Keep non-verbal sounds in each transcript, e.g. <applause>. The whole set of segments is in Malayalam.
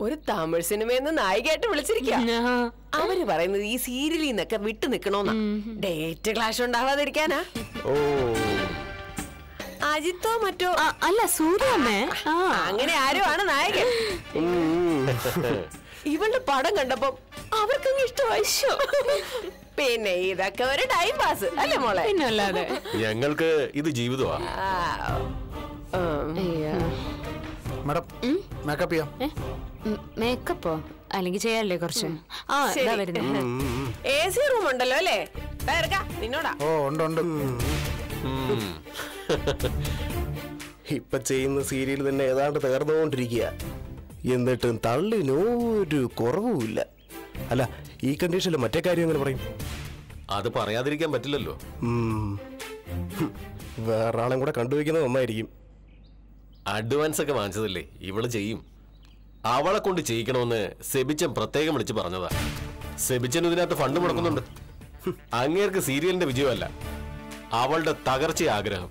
ഒരു തമിഴ് സിനിമയെന്ന് നായികയായിട്ട് വിളിച്ചിരിക്കുക അവർ പറയുന്നത് ഈ സീരിയലിൽ നിന്നൊക്കെ വിട്ടു നിക്കണോന്നാ. Date clash ഉണ്ടാവാതിരിക്കാനാ. ഓ. അജിത്തോ മറ്റോ? അല്ല സൂര്യമ്മേ ആ. അങ്ങനെ ആരോ ആണ് നായകൻ ഇവളുടെ പടം കണ്ടപ്പോ അവർക്കങ്ങ് ഇഷ്ടമായി. പിന്നെ ഇതൊക്കെ ഒരു ടൈം പാസ് അല്ലേ മോളെ? പിന്നല്ലാതെ. ഞങ്ങൾക്ക് ഇത് ജീവിതമാണ്. മാഡം മേക്കപ്പ് ചെയ്യാം. മേക്കപ്പോ അല്ലെങ്കിൽ ചെയ്യാല്ലേ കുറച്ച്? ആ ഇതാ ശരി. എ സി റൂം ഉണ്ടല്ലോ അല്ലേ? നിന്നോടാ. ഓ ഉണ്ട് ഉണ്ട്. <laughs> ഇപ്പൊ ചെയ്യുന്ന സീരിയൽ തന്നെ ഏതാണ്ട് തകർന്നുകൊണ്ടിരിക്കുക. എന്നിട്ടും തള്ളിനൊരു കുറവുമില്ല. അല്ല ഈ കണ്ടീഷനിൽ മറ്റേ കാര്യം എങ്ങനെ പറയും? അത് പറയാതിരിക്കാൻ പറ്റില്ലല്ലോ. ഉം. വേറെ ആളും കൂടെ കണ്ടുവയ്ക്കുന്നത് നന്നായിരിക്കും. അഡ്വാൻസ് ഒക്കെ വാങ്ങിച്ചതല്ലേ? ഇവൾ ചെയ്യും. അവളെ കൊണ്ട് ചെയ്യിക്കണമെന്ന് സെബിച്ചൻ പ്രത്യേകം വിളിച്ച് പറഞ്ഞതാ. സെബിച്ചൻ ഇതിനകത്ത് ഫണ്ട് മുടക്കുന്നുണ്ട്. അങ്ങേർക്ക് സീരിയലിന്റെ വിജയമല്ല. അവളുടെ തകർച്ച ആഗ്രഹം.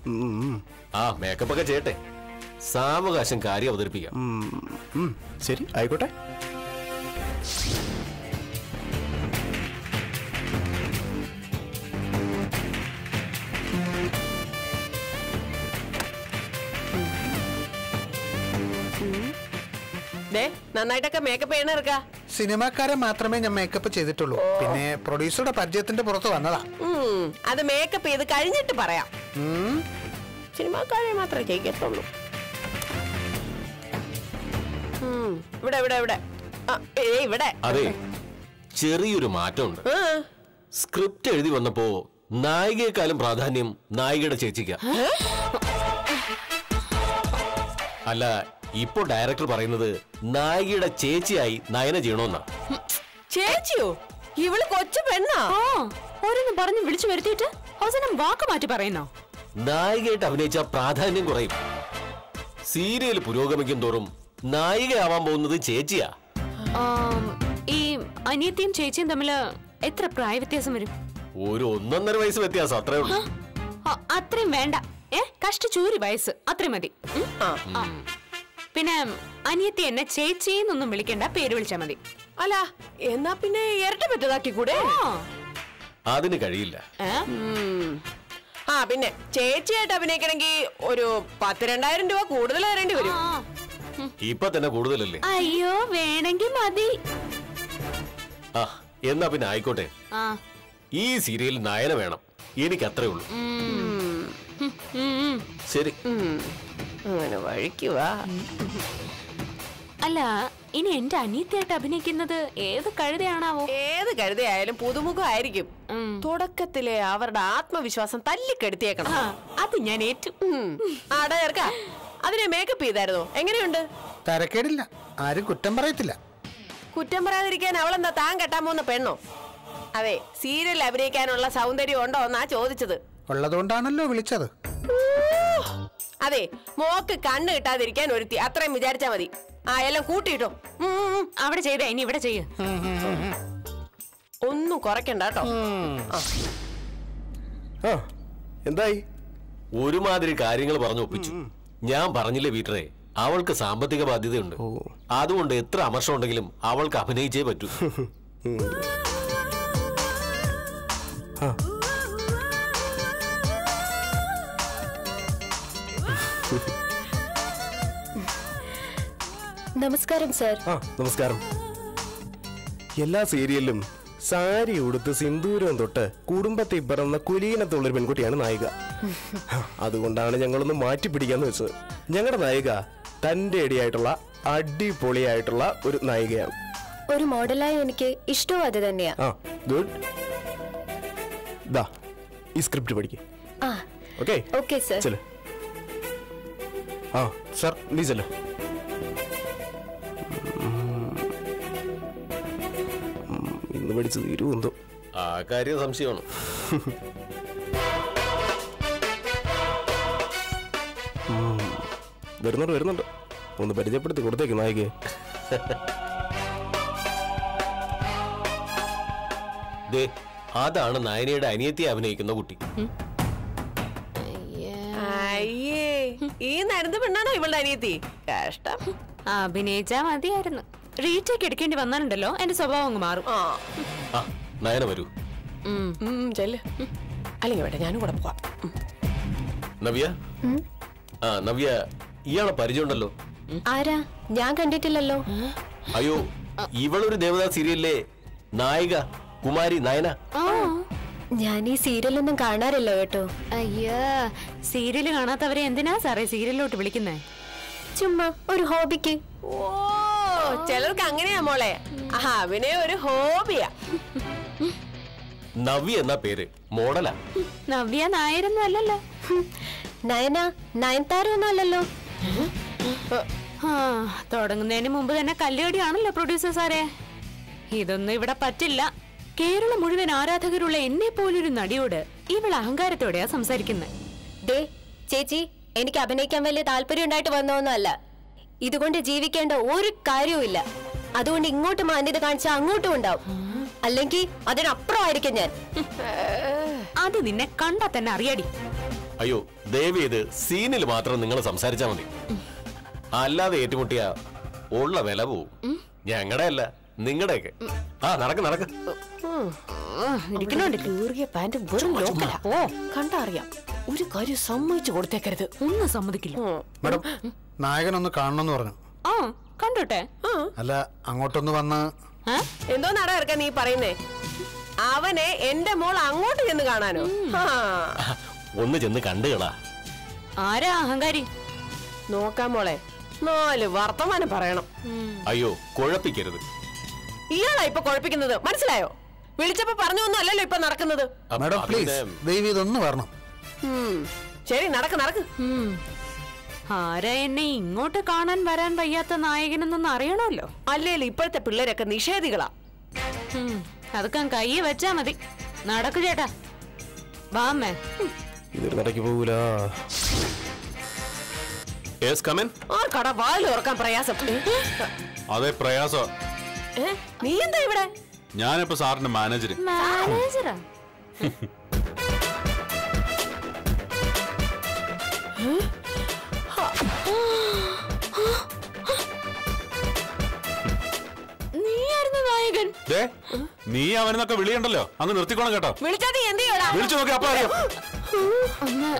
ആ മേക്കപ്പ് ഒക്കെ ചെയ്യട്ടെ. സാവകാശം കാര്യം അവതരിപ്പിക്കാം. ശരി ആയിക്കോട്ടെ. നന്നായിട്ടൊക്കെ മേക്കപ്പ് ചെയ്യണ സിനിമാക്കാരൻ സിനിമാക്കാരെ മാത്രമേ ഞാൻ മേക്കപ്പ് ചെയ്തിട്ടുള്ളൂ. പിന്നെ പ്രൊഡ്യൂസറുടെ പരിചയത്തിന്റെ പുറത്ത് വന്നതാ. അത് മേക്കപ്പ് ചെയ്ത് കഴിഞ്ഞിട്ട് പറയാം. സിനിമാക്കാരെ മാത്രമേ ചെയ്യത്തുള്ളൂ. ഇവിടെ ഇവിടെ ഇവിടെ. ഇവിടെ. അതെ. ചെറിയൊരു മാറ്റമുണ്ട്. സ്ക്രിപ്റ്റ് എഴുതി വന്നപ്പോ നായികയെക്കാളും പ്രാധാന്യം നായികയുടെ ചേച്ചിക്ക. അല്ല ഇപ്പൊ ഡയറക്ടർ പറയുന്നത് നായികയുടെ ചേച്ചിയായി നയന ചെയ്യണമെന്നാ ചേച്ചിയോ? ഇവൾ കൊച്ചു പെണ്ണാ? ഓരോന്നും ഓരോന്ന് പറഞ്ഞ് വിളിച്ചു വരുത്തിയിട്ട് അവസാനം വാക്ക് മാറ്റി പറയുന്നോ? നായികയായിട്ട് അഭിനയിച്ച പ്രാധാന്യം കുറയും. സീരിയൽ പുരോഗമിക്കും തോറും നായികയാവാൻ പോകുന്നത് ചേച്ചിയാ. ഈ അനിയത്തിയും ചേച്ചിയും തമ്മിൽ എത്ര പ്രായ വ്യത്യാസം വരും? ഒരു ഒന്നൊന്നര വയസ്സ് വ്യത്യാസം അത്രേ ഉള്ളൂ. അത്രയും വേണ്ട. ഏ കഷ്ടിച്ചൂരി വയസ്സ് അത്രയും മതി. പിന്നെ അനിയത്തി എന്നെ ചേച്ചിന്നൊന്നും വിളിക്കണ്ട പേര് വിളിച്ചാ മതി. അല്ല എന്നാ പിന്നെ ഇരട്ട പറ്റതാക്കി കൂടെ ആ. അതിന് കഴിയില്ല. ആ? പിന്നെ ചേച്ചിയായിട്ട് അഭിനയിക്കണമെങ്കിൽ ഒരു പത്ത് രണ്ടായിരം രൂപ കൂടുതൽ തരേണ്ടി വരും. ഇപ്പൊ തന്നെ കൂടുതലല്ലേ? അയ്യോ വേണമെങ്കിൽ മതി. ആ എന്നാ പിന്നെ ആയിക്കോട്ടെ. ആ. ഈ സീരിയൽ നയന വേണം. എനിക്ക് അത്രേ ഉള്ളൂ. ശരി. അങ്ങനെ വഴിക്കുക അല്ല ഇനി എന്റെ അനിയത്തിയായിട്ട് അഭിനയിക്കുന്നത് ഏത് കഴുതയാണാവോ? ഏത് കഴുതയായാലും പുതുമുഖമായിരിക്കും. ആയിരിക്കും തുടക്കത്തിലെ അവരുടെ ആത്മവിശ്വാസം തല്ലിക്കെടുത്തിയേക്കണം. അത് ഞാൻ ഏറ്റു ഉം. ആടാ ചേർക്ക അതിനെ മേക്കപ്പ് ചെയ്തായിരുന്നോ? എങ്ങനെയുണ്ട്? തരക്കേടില്ല. ആരും കുറ്റം പറയത്തില്ല. കുറ്റം പറയാതിരിക്കാൻ അവളെന്താ താൻ കെട്ടാൻ പോകുന്ന പെണ്ണോ? അതെ സീരിയൽ അഭിനയിക്കാനുള്ള സൗന്ദര്യം ഉണ്ടോ എന്നാ ചോദിച്ചത്. ഉള്ളതുകൊണ്ടാണല്ലോ വിളിച്ചത്. അതെ മോക്ക് കണ്ണ് കിട്ടാതിരിക്കാൻ ഒരുത്തി. അത്രയും വിചാരിച്ചാ മതി. ആ എല്ലാം ഉം. അവിടെ ചെയ്ത ഇനി ഇവിടെ ചെയ്യ. ഒന്നും കുറയ്ക്കണ്ട കേട്ടോ. എന്തായി? ഒരുമാതിരി കാര്യങ്ങൾ പറഞ്ഞു ഒപ്പിച്ചു. ഞാൻ പറഞ്ഞില്ലേ വീട്ടറെ അവൾക്ക് സാമ്പത്തിക ബാധ്യതയുണ്ട്. അതുകൊണ്ട് എത്ര അമർഷം ഉണ്ടെങ്കിലും അവൾക്ക് അഭിനയിച്ചേ പറ്റൂ. നമസ്കാരം സർ. ആ നമസ്കാരം. എല്ലാ സീരിയലിലും സാരി ഉടുത്ത് സിന്ദൂരം തൊട്ട് കുടുംബത്തെ പിറന്ന കുലീനത്തുള്ളൊരു പെൺകുട്ടിയാണ് നായിക. അതുകൊണ്ടാണ് ഞങ്ങളൊന്ന് മാറ്റി പിടിക്കാന്ന് വെച്ചത്. ഞങ്ങളുടെ നായിക തന്റെ ഇടയായിട്ടുള്ള അടിപൊളിയായിട്ടുള്ള ഒരു നായികയാണ്. ഒരു മോഡലായി എനിക്ക് ഇഷ്ടവും അത് തന്നെയാ. ആ ഗുഡ്. ദാ ഈ സ്ക്രിപ്റ്റ് പഠിക്കേ. ആ. ഓക്കെ? Okay sir. ചെൽ. ആ സർ ചെല്ല ഇന്ന് പഠിച്ച് തീരുമോ എന്തോ. ആ കാര്യം സംശയമാണ്. വരുന്നുണ്ട് വരുന്നുണ്ട്. ഒന്ന് പരിചയപ്പെടുത്തി കൊടുത്തേക്ക് നായികയെ. ദേ അതാണ് നായനയുടെ അനിയത്തി അഭിനയിക്കുന്ന കുട്ടി. ഇവളുടെ അനിയത്തി? കഷ്ടം. അഭിനയിച്ചാ മതിയായിരുന്നു. റീടേക്ക് എടുക്കേണ്ടി വന്നാലുണ്ടല്ലോ എന്റെ സ്വഭാവം അങ്ങ് മാറും. ആ. ആ നയന വരൂ. ചെല്ല്. അല്ലെങ്കിൽ വേണ്ട ഞാനും കൂടെ പോവാം. നവ്യ? ആ നവ്യ ഇയാളെ പരിചയമുണ്ടല്ലോ. ആരാ? ഞാൻ കണ്ടിട്ടില്ലല്ലോ. അയ്യോ ഇവളൊരു ദേവദാസ് സീരിയലിലെ നായിക കുമാരി നയന. ഞാൻ ഈ സീരിയലൊന്നും കാണാറില്ല കേട്ടോ. അയ്യോ സീരിയൽ കാണാത്തവരെ എന്തിനാ സാറേ സീരിയലിലോട്ട് വിളിക്കുന്നേ? ചുമ്മാ ഒരു ഹോബിക്ക്. ഓ ചിലർക്ക് അങ്ങനെയാ മോളെ. അവനെ ഒരു ഹോബിയാ. നവ്യ എന്ന പേര്? മോഡലാ. നവ്യ നായരൊന്നും അല്ലല്ലോ. നയന നയൻതാരൊന്നും അല്ലല്ലോ. തുടങ്ങുന്നതിന് മുമ്പ് തന്നെ കല്ലുകടിയാണല്ലോ പ്രൊഡ്യൂസർ സാറേ. ഇതൊന്നും ഇവിടെ പറ്റില്ല. കേരളം മുഴുവൻ ആരാധകരുള്ള എന്നെ പോലൊരു നടിയോട് ഇവൾ അഹങ്കാരത്തോടെയാ സംസാരിക്കുന്നത് ദേ ചേച്ചി എനിക്ക് അഭിനയിക്കാൻ വലിയ താല്പര്യം ഉണ്ടായിട്ട് വന്നോന്നല്ല ഇതുകൊണ്ട് ജീവിക്കേണ്ട ഒരു കാര്യവുമില്ല അതുകൊണ്ട് ഇങ്ങോട്ട് മാന്യത കാണിച്ചാൽ അങ്ങോട്ടും ഉണ്ടാവും. അല്ലെങ്കിൽ അതിനപ്പുറമായിരിക്കും ഞാൻ. അത് നിന്നെ കണ്ടാ തന്നെ അറിയാടി. അയ്യോ ദേവി ഇത് സീനിൽ മാത്രം നിങ്ങൾ സംസാരിച്ചാ മതി. അല്ലാതെ ഏറ്റുമുട്ടിയ ഉള്ള വില പോവും. ഞങ്ങളുടെ അല്ല നിങ്ങളുടെയൊക്കെ. ആ നടക്ക് നടക്ക്. ഇരിക്കണോണ്ട് കീറിയ പാന്റ് വെറും ലോക്കലാ. ഓ കണ്ടാ അറിയാം ഒരു കാര്യം സമ്മതിച്ചു കൊടുത്തേക്കരുത്. ഒന്നും സമ്മതിക്കില്ല. മാഡം നായകനൊന്ന് കാണണമെന്ന് പറഞ്ഞു. ആ കണ്ടോട്ടെ. അല്ല അങ്ങോട്ടൊന്ന് വന്ന്. എന്തോ നടക്ക നീ പറയുന്നേ. അവനെ എന്റെ മോൾ അങ്ങോട്ട് ചെന്ന് കാണാനോ? ആ. ഒന്ന് ചെന്ന് കണ്ടുകളാ ആരാ അഹങ്കാരി? നോക്കാം മോളെ. നാല് വർത്തമാനം പറയണം. അയ്യോ കുഴപ്പിക്കരുത്. ഇയാളാ ഇപ്പൊ കുഴപ്പിക്കുന്നത്? മനസ്സിലായോ? വിളിച്ചപ്പോ പറഞ്ഞൊന്നും അല്ലല്ലോ ഇപ്പൊ നടക്കുന്നത്. മാഡം പ്ലീസ് ഇതൊന്ന് വരണം. ശരി നടക്ക് നടക്ക്. ആരാ എന്നെ ഇങ്ങോട്ട് കാണാൻ വരാൻ വയ്യാത്ത നായകനെന്നൊന്ന് അറിയണമല്ലോ? അല്ലേലും ഇപ്പോഴത്തെ പിള്ളേരൊക്കെ നിഷേധികളാ. അതൊക്കെ കൈ വെച്ചാ മതി. നടക്കു ചേട്ടാ. വാമേ അമ്മേ. ഇതൊരു നടക്കി പോകൂല. പ്രയാസം. അതെ പ്രയാസോ? നീ എന്താ ഇവിടെ? ഞാനിപ്പോ സാറിന്റെ മാനേജർ മാനേജറാ? നീ അവനെന്നൊക്കെ വിളിയുണ്ടല്ലോ. അങ്ങ് നിർത്തിക്കോണം കേട്ടോ. വിളിച്ചാ നീ എന്ത് ചെയ്യടാ? വിളിച്ചു നോക്കി അപ്പൊ അറിയാം. ഒന്ന്.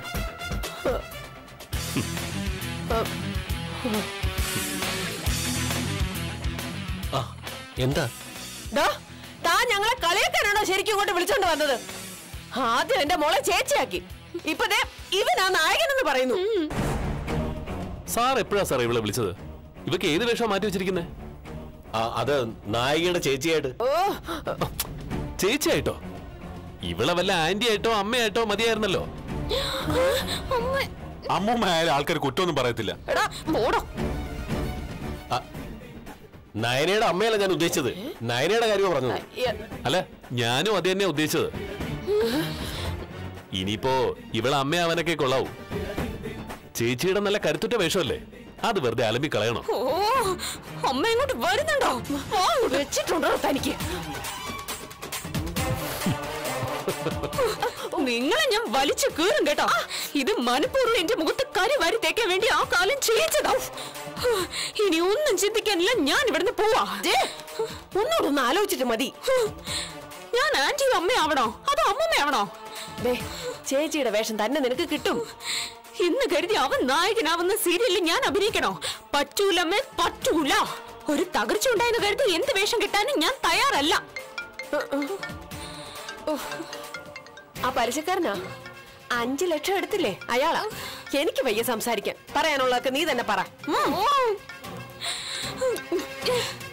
<laughs> എന്താ? താൻ ഞങ്ങളെ കളിയാക്കാനാണോ ശരിക്കും ഇങ്ങോട്ട് വിളിച്ചോണ്ട് വന്നത്? ആദ്യം എന്റെ മോളെ ചേച്ചിയാക്കി. ഇപ്പതേ ദേ ഇവനാ നായകനെന്ന് പറയുന്നു. സാർ എപ്പോഴാ സാർ ഇവളെ വിളിച്ചത്? ഇവക്ക് ഏത് വേഷം മാറ്റി വെച്ചിരിക്കുന്നേ? അത് നായികയുടെ ചേച്ചിയായിട്ട്. ഓ. ചേച്ചിയായിട്ടോ? ഇവളെ വല്ല ആന്റി ആയിട്ടോ അമ്മയായിട്ടോ മതിയായിരുന്നല്ലോ. അമ്മൂമ്മ ആയാലും ആൾക്കാർ കുറ്റമൊന്നും പറയത്തില്ല. നയനയുടെ അമ്മയല്ല ഞാൻ ഉദ്ദേശിച്ചത്. നയനയുടെ കാര്യമാണ് പറഞ്ഞത്. അല്ല? ഞാനും അത് തന്നെയാ ഉദ്ദേശിച്ചത്. ഇനിയിപ്പോ ഇവളെ അമ്മയാവാനൊക്കെ കൊള്ളാവൂ. ചേച്ചിയുടെ നല്ല കരുത്തുറ്റ വേഷമല്ലേ? അത് വെറുതെ അലമ്പി കളയണം? അമ്മ ഇങ്ങോട്ട് വരുന്നുണ്ടോ? വെച്ചിട്ടുണ്ടോ തനിക്ക്? <laughs> നിങ്ങളെ ഞാൻ വലിച്ചു കീറും കേട്ടോ. ഇത് മനഃപൂർവം എന്റെ മുഖത്ത് കരി വാരി തേക്കാൻ വേണ്ടി ആ കാലം ചെയ്യിച്ചതാ. ഇനി ഒന്നും ചിന്തിക്കാനില്ല ഞാൻ ഇവിടുന്ന് പോവാ. ഒന്നോടൊന്ന് ആലോചിച്ചിട്ട് മതി. ഞാൻ ആന്റി അമ്മയാവണോ അതോ അമ്മമ്മയാവണോ ചേച്ചിയുടെ വേഷം തന്നെ നിനക്ക് കിട്ടും. ഇന്ന് കരുതി അവൻ നായകനാവുന്ന സീരിയലിൽ ഞാൻ അഭിനയിക്കണോ? പറ്റൂലമ്മേ പറ്റൂല. ഒരു തകർച്ച ഉണ്ടായെന്ന് കരുതി എന്ത് വേഷം കിട്ടാനും ഞാൻ തയ്യാറല്ല. ആ പലിശക്കാരനാ അഞ്ചു ലക്ഷം എടുത്തില്ലേ? അയാളാ. എനിക്ക് വയ്യ സംസാരിക്കാൻ. പറയാനുള്ളതൊക്കെ നീ തന്നെ പറ.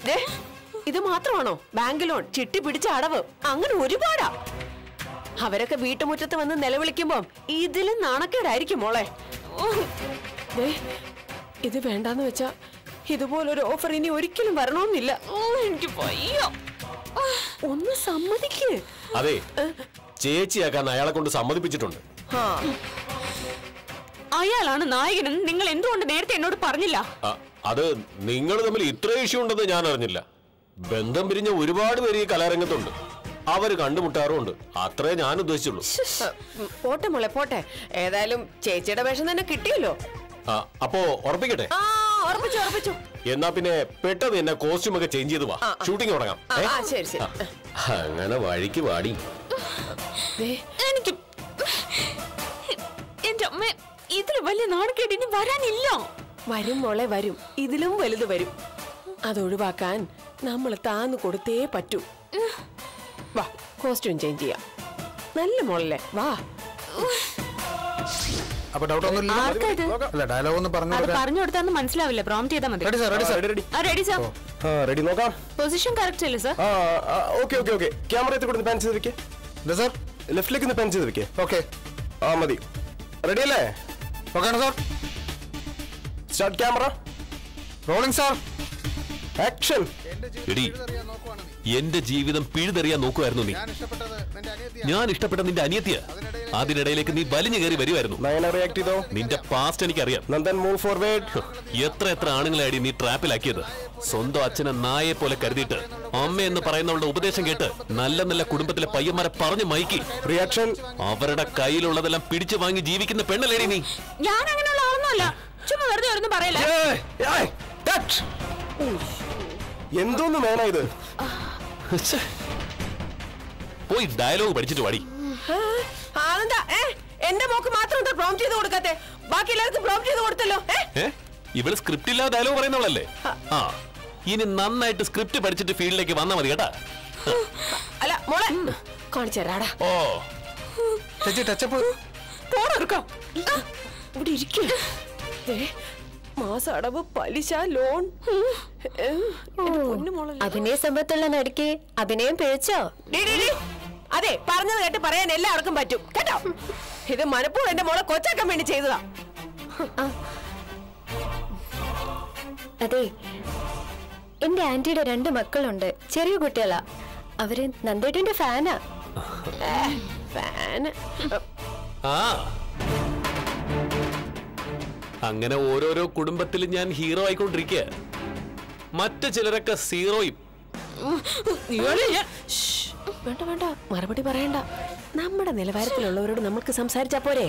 ദേ, ഇത് മാത്രമാണോ? ബാങ്ക് ലോൺ ചിട്ടി പിടിച്ച അടവ്. അങ്ങനെ ഒരുപാടാ. അവരൊക്കെ വീട്ടുമുറ്റത്ത് വന്ന് നിലവിളിക്കുമ്പോ ഇതിലും നാണക്കേടായിരിക്കും മോളെ. ദേ, ഇത് വേണ്ടാന്ന് വെച്ചാ ഇതുപോലൊരു ഓഫർ ഇനി ഒരിക്കലും വരണമെന്നില്ല. എനിക്ക് വയ്യ. ഒന്ന് സമ്മതിക്ക്. അതെ. ചേച്ചിയാക്കാൻ അയാളെ കൊണ്ട് സമ്മതിപ്പിച്ചിട്ടുണ്ട്. അയാളാണ് നായകനെന്ന് നിങ്ങൾ എന്തുകൊണ്ട് നേരത്തെ എന്നോട് പറഞ്ഞില്ല? അത് നിങ്ങൾ തമ്മിൽ ഇത്ര ഇഷ്യൂ ഉണ്ടെന്ന് ഞാൻ അറിഞ്ഞില്ല. ബന്ധം പിരിഞ്ഞ ഒരുപാട് പേര് ഈ കലാരംഗത്തുണ്ട്. അവർ കണ്ടുമുട്ടാറുമുണ്ട്. അത്രേ ഞാൻ ഉദ്ദേശിച്ചുള്ളൂ. പോട്ടെ മോളെ പോട്ടെ. ഏതായാലും ചേച്ചിയുടെ വേഷം തന്നെ കിട്ടിയല്ലോ. അപ്പോ ഉറപ്പിക്കട്ടെ? ആ ഉറപ്പിച്ചു ഉറപ്പിച്ചു. എന്നാ പിന്നെ പെട്ടെന്ന് എന്നെ കോസ്റ്റ്യൂമൊക്കെ ചേഞ്ച് ചെയ്ത് വാ. ഷൂട്ടിംഗ് തുടങ്ങാം. അങ്ങനെ വഴിക്ക് വാടി. എനിക്ക് എന്റെ അമ്മ ഇതിൽ വലിയ നാണക്കേട് ഇനി വരാനില്ല. വരും മോളെ വരും. ഇതിലും വലുത് വരും. അതൊഴിവാക്കാൻ നമ്മൾ താന്ന് കൊടുത്തേ പറ്റൂ. വാ കോസ്റ്റ്യൂം ചേഞ്ച് ചെയ്യാം. നല്ല മോളല്ലേ വാ. അപ്പൊ ഡൗട്ട് ഒന്നും അല്ല ഡയലോഗ് ഒന്ന് പറഞ്ഞു അത് പറഞ്ഞു കൊടുത്താന്ന് മനസ്സിലാവില്ല? പ്രോംപ്റ്റ് ചെയ്താൽ മതി. Ready sir ready sir ready ready sir ready നോക്കാം. പൊസിഷൻ കറക്റ്റ് അല്ലേ സാർ ആ ഓക്കെ ഓക്കെ ഓക്കെ. ക്യാമറ എത്തി കൊടുത്ത് പാൻ ചെയ്ത് വെക്കേ സാർ. ലെഫ്റ്റിലേക്ക് ഒന്ന് പാൻ ചെയ്ത് വെക്കേ ഓക്കെ ആ മതി. റെഡി അല്ലേ? ഓക്കെ ആണ് sir start camera rolling sir action എടി എന്റെ ജീവിതം പിഴുതെറിയാൻ നോക്കുമായിരുന്നു നീ. ഞാൻ ഇഷ്ടപ്പെട്ട നിന്റെ അനിയത്തിയ. അതിനിടയിലേക്ക് നീ വലിഞ്ഞു കയറി വരുമായിരുന്നു നിന്റെ പാസ്റ്റ് എനിക്കറിയാം. നന്ദൻ മൂവ് ഫോർവേഡ് എത്ര എത്ര ആണുങ്ങളെയാടി നീ ട്രാപ്പിലാക്കിയത് സ്വന്തം അച്ഛനെ നായെ പോലെ കരുതിയിട്ട് അമ്മ എന്ന് പറയുന്നവളുടെ ഉപദേശം കേട്ട് നല്ല നല്ല കുടുംബത്തിലെ പയ്യന്മാരെ പറഞ്ഞു മയക്കി. റിയാക്ഷൻ അവരുടെ കയ്യിലുള്ളതെല്ലാം പിടിച്ചു വാങ്ങി ജീവിക്കുന്ന പെണ്ണല്ലേടി നീ. ഞാൻ അങ്ങനെയുള്ള ആളൊന്നുമല്ല. ചുമ്മാ വെറുതെ ഒന്നും പറയല്ലേ? എന്തോന്ന് വേണ ഇത്. <laughs> പോയി ഡയലോഗ് പഠിച്ചിട്ട് വാടി. ആ, ആനന്ദ എന്റെ മോക്ക് മാത്രം എന്താ പ്രോം ചെയ്ത് കൊടുക്കാത്തെ? ബാക്കി എല്ലാവർക്കും പ്രോം ചെയ്ത് കൊടുത്തല്ലോ ഇവൾ സ്ക്രിപ്റ്റ് ഇല്ലാതെ ഡയലോഗ് പറയുന്നവളല്ലേ? ആ. ഇനി നന്നായിട്ട് സ്ക്രിപ്റ്റ് പഠിച്ചിട്ട് ഫീൽഡിലേക്ക് വന്നാ മതി കേട്ടാ. അല്ല മോളെ. കാണിച്ചേരാടാ ഓ. ചേച്ചി ടച്ചപ്പ് പോടാ ഇവിടെ ഇരിക്കും. മാസ അടവ് പലിശ ലോൺ. അഭിനയ സമ്പത്തുള്ള നടിക്ക് അഭിനയം പിഴച്ചോ. അതെ പറഞ്ഞത് കേട്ട് പറയാൻ എല്ലാവർക്കും പറ്റും. കേട്ടോ? ഇത് മനപ്പൂർ എന്റെ മോളെ കൊച്ചാക്കാൻ വേണ്ടി ചെയ്തതാ. അതെ എന്റെ ആന്റിയുടെ രണ്ട് മക്കളുണ്ട്. ചെറിയ കുട്ടികളാ. അവർ നന്ദേട്ടന്റെ ഫാനാ. ഫാന്. ആ അങ്ങനെ ഓരോരോ കുടുംബത്തിൽ ഞാൻ ഹീറോ ആയിക്കൊണ്ടിരിക്കുക മറ്റു ചിലരൊക്കെ സീറോയും. വേണ്ട വേണ്ട. മറുപടി പറയണ്ട. നമ്മുടെ നിലവാരത്തിലുള്ളവരോട് നമുക്ക് സംസാരിച്ചാ പോരെ.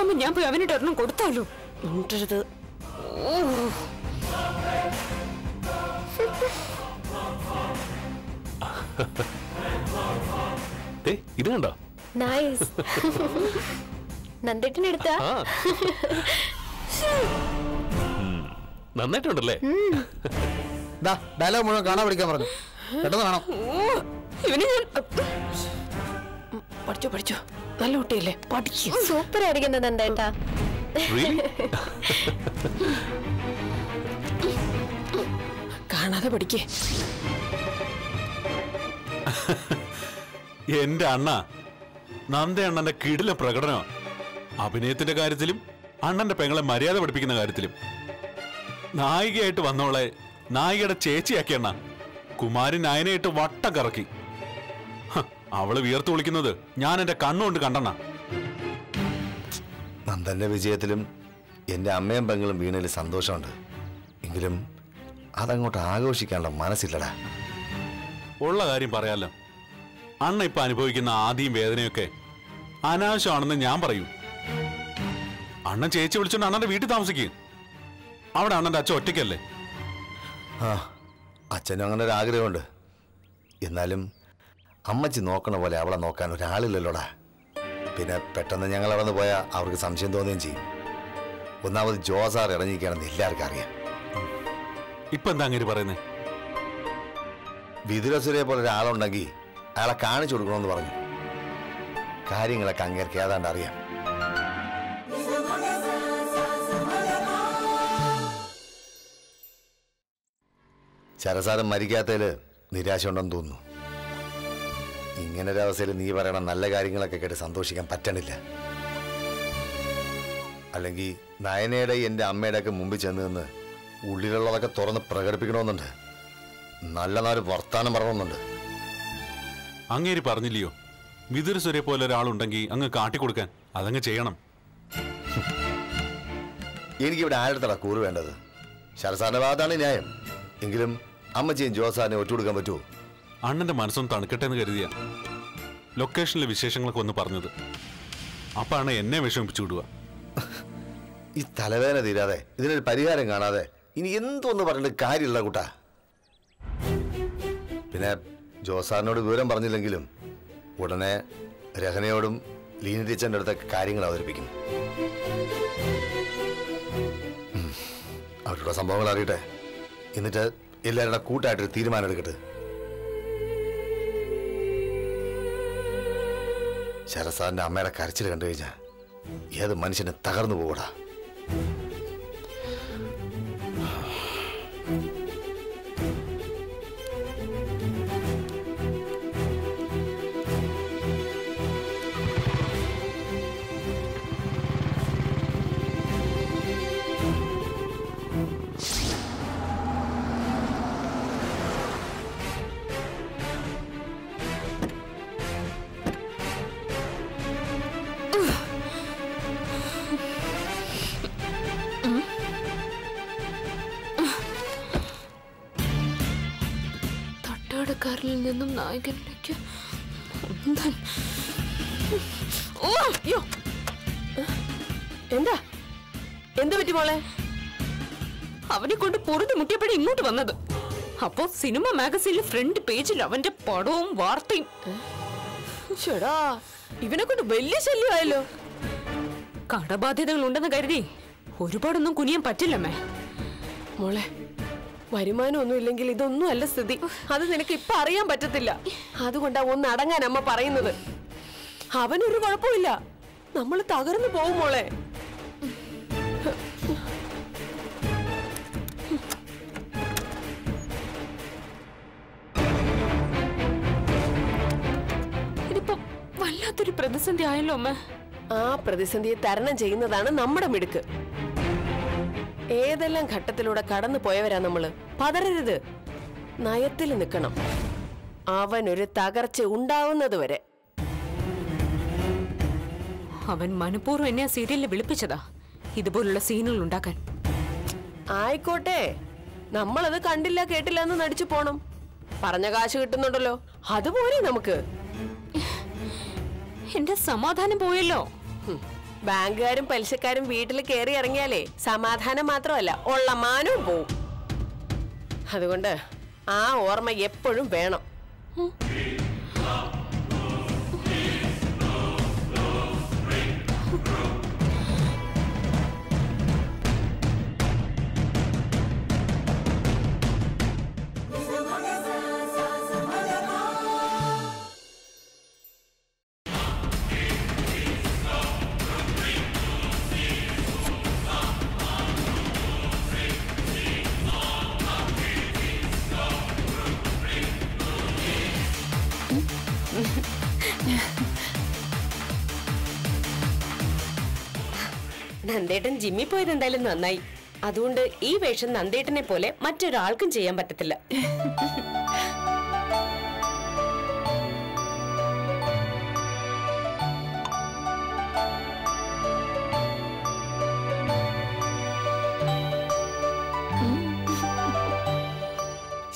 അമ്മ ഞാൻ പോയി അവനിട്ട് ഒരെണ്ണം കൊടുത്താലോ? ഇത് കണ്ടോ? നൈസ് <laughs> നന്ദേട്ടനെടുത്താ. നന്നായിട്ടുണ്ടല്ലേ ദാ ഡയലോഗ് മുഴുവൻ കാണാൻ പഠിക്കാൻ പറഞ്ഞു. പെട്ടെന്ന് കാണാം. ഇവനെ ഞാൻ പഠിച്ചോ പഠിച്ചോ. നല്ല കുട്ടിയല്ലേ പഠിക്കും. സൂപ്പർ ആയിരിക്കുന്നത് എന്തായിട്ടാ കാണാതെ പഠിക്കേ. എന്റെ അണ്ണ നന്ദ അണ്ണന്റെ കിടില പ്രകടനം അഭിനയത്തിന്റെ കാര്യത്തിലും അണ്ണന്റെ പെങ്ങളെ മര്യാദ പഠിപ്പിക്കുന്ന കാര്യത്തിലും. നായികയായിട്ട് വന്നവളെ നായികയുടെ ചേച്ചിയാക്കി അണ്ണ. കുമാരി നായനയായിട്ട് വട്ടം കറക്കി. അവൾ വിയർത്തു വിളിക്കുന്നത് ഞാൻ എന്റെ കണ്ണുകൊണ്ട് കണ്ടണ്ണ. നന്ദന്റെ വിജയത്തിലും എന്റെ അമ്മയും പെങ്ങളും വീണതിൽ സന്തോഷമുണ്ട്. എങ്കിലും അതങ്ങോട്ട് ആഘോഷിക്കാനുള്ള മനസ്സില്ലടാ. ഉള്ള കാര്യം പറയാലോ. അണ്ണ ഇപ്പൊ അനുഭവിക്കുന്ന ആദ്യം വേദനയൊക്കെ അനാവശ്യമാണെന്ന് ഞാൻ പറയൂ. അണ്ണൻ ചേച്ചി വിളിച്ചോണ്ട് അണ്ണന്റെ വീട്ടിൽ താമസിക്കുക അവിടെ അണ്ണന്റെ അച്ഛൻ ഒറ്റയ്ക്കല്ലേ? ആ അച്ഛനും അങ്ങനെ ഒരു ആഗ്രഹമുണ്ട്. എന്നാലും അമ്മച്ചി നോക്കണ പോലെ അവളെ നോക്കാൻ ഒരാളില്ലല്ലോടാ. പിന്നെ പെട്ടെന്ന് ഞങ്ങൾ അവിടെ നിന്ന് പോയാൽ അവർക്ക് സംശയം തോന്നുകയും ചെയ്യും. ഒന്നാമത് ജോസാർ ഇറങ്ങിയിരിക്കുകയാണെന്ന് എല്ലാവർക്കും അറിയാം. ഇപ്പൊ എന്താ അങ്ങനെ പറയുന്നത് വിതുരസുരയെ പോലെ ഒരാളുണ്ടെങ്കിൽ അയാളെ കാണിച്ചു കൊടുക്കണമെന്ന് പറഞ്ഞു. കാര്യങ്ങളൊക്കെ അങ്ങേർക്ക് ഏതാണ്ട് അറിയാം. ചരസാരം മരിക്കാത്തതിൽ നിരാശ ഉണ്ടെന്ന് തോന്നുന്നു. ഇങ്ങനൊരവസ്ഥയിൽ നീ പറയണ നല്ല കാര്യങ്ങളൊക്കെ കേട്ട് സന്തോഷിക്കാൻ പറ്റണില്ല. അല്ലെങ്കിൽ നയനയുടെ എന്റെ അമ്മയുടെ ഒക്കെ മുമ്പിൽ ചെന്ന് നിന്ന് ഉള്ളിലുള്ളതൊക്കെ തുറന്ന് പ്രകടിപ്പിക്കണമെന്നുണ്ട്. നല്ല നാല് വർത്താനം പറയണമെന്നുണ്ട്. അങ്ങേര് പറഞ്ഞില്ലയോ? വിതുരസുരെ പോലെ ഒരാളുണ്ടെങ്കിൽ അങ്ങ് കാട്ടിക്കൊടുക്കാൻ അതങ്ങ് ചെയ്യണം. എനിക്കിവിടെ ആരുടെ കൂറ് വേണ്ടത്? ശരസാറിന്റെ ഭാഗത്താണ് ന്യായം. എങ്കിലും അമ്മച്ചിയും ജോസാറിനെ ഒറ്റുകൊടുക്കാൻ പറ്റുമോ അണ്ണന്റെ മനസ്സൊന്ന് തണുക്കട്ടെ എന്ന് കരുതിയ. ലൊക്കേഷനിലെ വിശേഷങ്ങളൊക്കെ ഒന്ന് പറഞ്ഞത്. അപ്പാണ് എന്നെ വിഷമിപ്പിച്ചു വിടുക ഈ തലവേദന തീരാതെ ഇതിനൊരു പരിഹാരം കാണാതെ ഇനി എന്തോന്ന് പറഞ്ഞിട്ട് കാര്യമില്ല കൂട്ടാ. പിന്നെ ജോസാറിനോട് വിവരം പറഞ്ഞില്ലെങ്കിലും ഉടനെ രഹനയോടും ലീന ടീച്ചറിന്റെ അടുത്തൊക്കെ കാര്യങ്ങൾ അവതരിപ്പിക്കും. അവരുടെ സംഭവങ്ങൾ അറിയട്ടെ. എന്നിട്ട് എല്ലാവരുടെ കൂട്ടായിട്ടൊരു തീരുമാനം എടുക്കട്ടെ. ശരസാറിന്റെ അമ്മയുടെ കരച്ചിൽ കണ്ടു കഴിഞ്ഞാൽ ഏത് മനുഷ്യനെ തകർന്നു പോകൂടാ. നിന്നും നായകനിലേക്ക് ഓ എന്താ? എന്ത് പറ്റി മോളെ? അവനെ കൊണ്ട് പൊറുതി മുട്ടിയപ്പോഴേ ഇങ്ങോട്ട് വന്നത്. അപ്പോ സിനിമ മാഗസീനിലെ ഫ്രണ്ട് പേജിൽ അവന്റെ പടവും വാർത്തയും. ചേടാ ഇവനെ കൊണ്ട് വലിയ ശല്യമായല്ലോ. കടബാധ്യതകൾ ഉണ്ടെന്ന് കരുതി ഒരുപാടൊന്നും കുനിയാൻ പറ്റില്ലമ്മേ. മോളെ വരുമാനമൊന്നും ഇല്ലെങ്കിൽ ഇതൊന്നും അല്ല സ്ഥിതി. അത് നിനക്ക് ഇപ്പൊ അറിയാൻ പറ്റത്തില്ല. അതുകൊണ്ടാ ഒന്ന് അടങ്ങാൻ അമ്മ പറയുന്നത്. അവനൊരു കുഴപ്പമില്ല. നമ്മൾ തകർന്നു പോകും മോളെ. ഇതിപ്പോ വല്ലാത്തൊരു പ്രതിസന്ധി ആയല്ലോ അമ്മ. ആ പ്രതിസന്ധിയെ തരണം ചെയ്യുന്നതാണ് നമ്മുടെ മിടുക്ക്. ഏതെല്ലാം ഘട്ടത്തിലൂടെ കടന്നു പോയവരാ നമ്മൾ? പതറരുത്. നയത്തിൽ നിൽക്കണം. അവനൊരു തകർച്ച ഉണ്ടാവുന്നത് വരെ. അവൻ മനഃപൂർവം എന്നെ ആ സീരിയലിൽ വിളിപ്പിച്ചതാ. ഇതുപോലുള്ള സീനുകൾ ഉണ്ടാക്കാൻ. ആയിക്കോട്ടെ. നമ്മളത് കണ്ടില്ല കേട്ടില്ല എന്ന് നടിച്ചു പോണം. പറഞ്ഞ കാശ് കിട്ടുന്നുണ്ടല്ലോ. അതുപോലെ നമുക്ക്. എന്റെ സമാധാനം പോയല്ലോ. ബാങ്കുകാരും പലിശക്കാരും വീട്ടിൽ കയറി ഇറങ്ങിയാലേ സമാധാനം മാത്രമല്ല ഉള്ള മാനവും പോവും. അതുകൊണ്ട് ആ ഓർമ്മ എപ്പോഴും വേണം. നന്ദേട്ടൻ ജിമ്മിൽ പോയത് എന്തായാലും നന്നായി. അതുകൊണ്ട് ഈ വേഷം നന്ദേട്ടനെ പോലെ മറ്റൊരാൾക്കും ചെയ്യാൻ പറ്റത്തില്ല.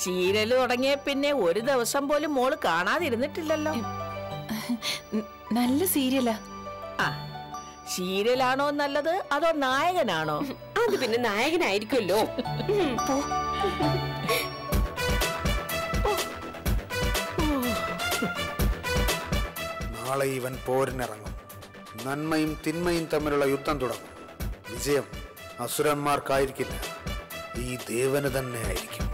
ചീരൽ തുടങ്ങിയ പിന്നെ ഒരു ദിവസം പോലും മോൾ കാണാതിരുന്നിട്ടില്ലല്ലോ. നല്ല സീരിയലാ. ആ സീരിയലാണോ നല്ലത് അതോ നായകനാണോ? <laughs> അത് പിന്നെ നായകനായിരിക്കുമല്ലോ. നാളെ ഇവൻ പോരിനിറങ്ങും. നന്മയും തിന്മയും തമ്മിലുള്ള യുദ്ധം തുടങ്ങും. വിജയം അസുരന്മാർക്കായിരിക്കില്ല. ഈ ദേവന് തന്നെ ആയിരിക്കും.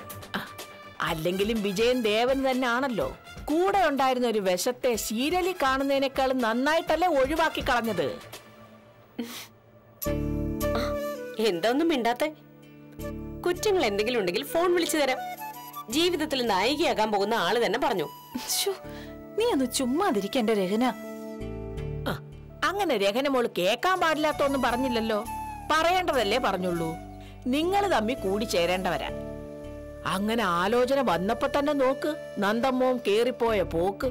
അല്ലെങ്കിലും വിജയൻ ദേവൻ തന്നെ ആണല്ലോ. കൂടെ ഉണ്ടായിരുന്ന ഒരു വിഷത്തെ ശീരലി കാണുന്നതിനേക്കാൾ നന്നായിട്ടല്ലേ ഒഴിവാക്കി കളഞ്ഞത്? എന്തൊന്നും മിണ്ടാത്ത. കുറ്റങ്ങൾ എന്തെങ്കിലും ഉണ്ടെങ്കിൽ ഫോൺ വിളിച്ചു തരാം. ജീവിതത്തിൽ നായികയാകാൻ പോകുന്ന ആൾ തന്നെ പറഞ്ഞു. നീ ഒന്ന് ചുമ്മാതിരിക്കണ്ട രഹന. അങ്ങനെ രഹന മോൾ കേക്കാൻ പാടില്ലാത്തൊന്നും പറഞ്ഞില്ലല്ലോ. പറയേണ്ടതല്ലേ പറഞ്ഞുള്ളൂ. നിങ്ങൾ തമ്മി കൂടി ചേരേണ്ടവരാ അങ്ങനെ ആലോചന വന്നപ്പോ തന്നെ നോക്ക് നന്ദമ്മവും കേറിപ്പോയ പോക്ക്.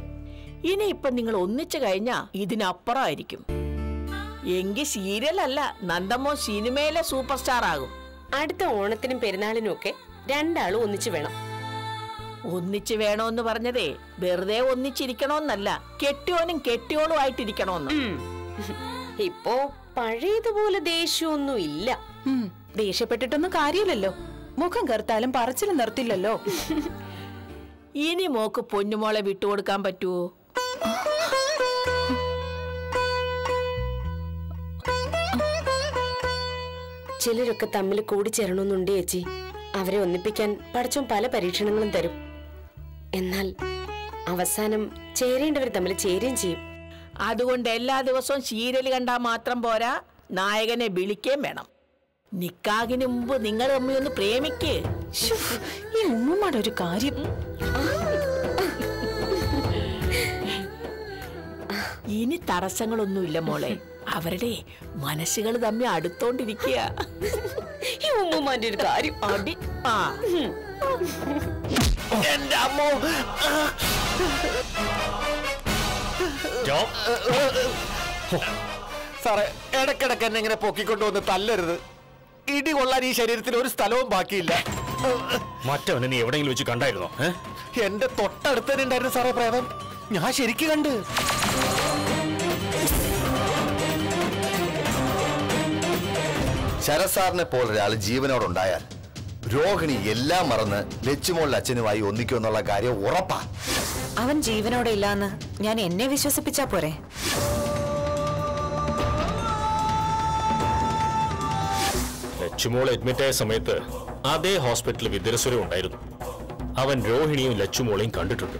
ഇനി ഇപ്പൊ നിങ്ങൾ ഒന്നിച്ചു കഴിഞ്ഞാ ഇതിനപ്പുറമായിരിക്കും. എങ്കിൽ സീരിയലല്ല നന്ദമ്മോ സിനിമയിലെ സൂപ്പർ സ്റ്റാർ ആകും അടുത്ത ഓണത്തിനും പെരുന്നാളിനും ഒക്കെ രണ്ടാളും ഒന്നിച്ചു വേണം. ഒന്നിച്ചു വേണോന്ന് പറഞ്ഞതേ വെറുതെ ഒന്നിച്ചിരിക്കണോന്നല്ല കെട്ടിയോനും കെട്ടിയോളും ആയിട്ടിരിക്കണോന്ന്. ഇപ്പോ പഴയതുപോലെ ദേഷ്യമൊന്നും ഇല്ല ദേഷ്യപ്പെട്ടിട്ടൊന്നും കാര്യമില്ലല്ലോ. മുഖം കറുത്താലും പറച്ചിലും നിർത്തില്ലല്ലോ. ഇനി മോക്ക് പൊന്നുമോളെ വിട്ടുകൊടുക്കാൻ പറ്റുമോ ചിലരൊക്കെ തമ്മിൽ കൂടിച്ചേരണമെന്നുണ്ട് ചേച്ചി. അവരെ ഒന്നിപ്പിക്കാൻ പഠിച്ചും പല പരീക്ഷണങ്ങളും തരും. എന്നാൽ അവസാനം ചേരേണ്ടവർ തമ്മിൽ ചേരുകയും ചെയ്യും. അതുകൊണ്ട് എല്ലാ ദിവസവും സീരിയൽ കണ്ടാൽ മാത്രം പോരാ. നായകനെ വിളിക്കുകയും വേണം. നിക്കാകിന് മുമ്പ് നിങ്ങൾ തമ്മിൽ ഒന്ന് പ്രേമിക്ക്. ശ്ശോ, ഈ ഉമ്മുമ്മയുടെ ഒരു കാര്യം. ഇനി തടസ്സങ്ങളൊന്നുമില്ല മോളെ. അവരുടെ മനസ്സുകൾ തമ്മിൽ അടുത്തോണ്ടിരിക്കുക ഈ ഉമ്മുമാന്റെ ഒരു കാര്യം. അടി ആ. എന്റെ അമ്മോ. സാറേ ഇടക്കിടക്ക് എന്നെ ഇങ്ങനെ പൊക്കിക്കൊണ്ടുവന്ന് തല്ലരുത്. ഇടി കൊള്ളാൻ ഈ ശരീരത്തിൽ ഒരു സ്ഥലവും ബാക്കിയില്ല. മറ്റവനെ നീ എവിടെയെങ്കിലും വെച്ച് കണ്ടായിരുന്നോ? എന്റെ തൊട്ടടുത്തന്നെ ഉണ്ടായിരുന്നു സാറേ പ്രേതം. ഞാൻ ശരിക്കും കണ്ട്. ശരത് സാറിനെ പോലൊരാൾ ജീവനോടുണ്ടായാൽ രോഹിണി എല്ലാം മറന്ന് ലച്ചുമോളിന്റെ അച്ഛനുമായി ഒന്നിക്കുമെന്നുള്ള കാര്യം ഉറപ്പാ. അവൻ ജീവനോടെ ഇല്ലാന്ന് ഞാൻ എന്നെ വിശ്വസിപ്പിച്ചാ പോരെ. ലച്ചുമോൾ അഡ്മിറ്റ് ആയ സമയത്ത് അതേ ഹോസ്പിറ്റലിൽ വിദ്യരസ്വരം ഉണ്ടായിരുന്നു. അവൻ രോഹിണിയും ലച്ചുമോളെയും കണ്ടിട്ടുണ്ട്.